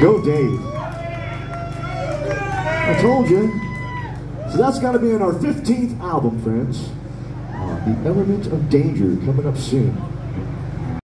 Go Dave. I told you. So that's going to be on our 15th album, friends. Uh, the Element of Danger coming up soon.